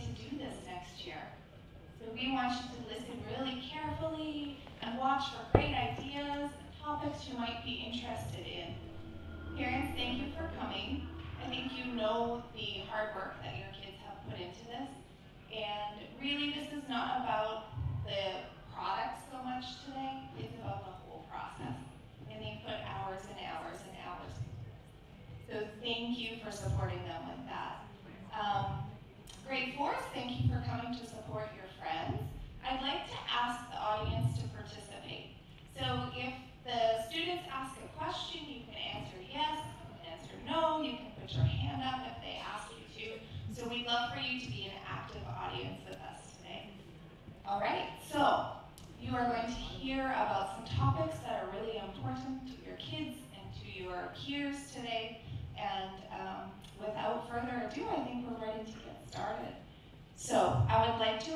to do this next year. So we want you to listen really carefully and watch for great ideas and topics you might be interested in. Parents, thank you for coming. I think you know the hard work that your kids have put into this. And really, this is not about the product so much today, it's about the whole process. And they put hours and hours and hours into this. So thank you for supporting them with that. Be an active audience with us today. All right, so you are going to hear about some topics that are really important to your kids and to your peers today. And um, without further ado, I think we're ready to get started. So I would like to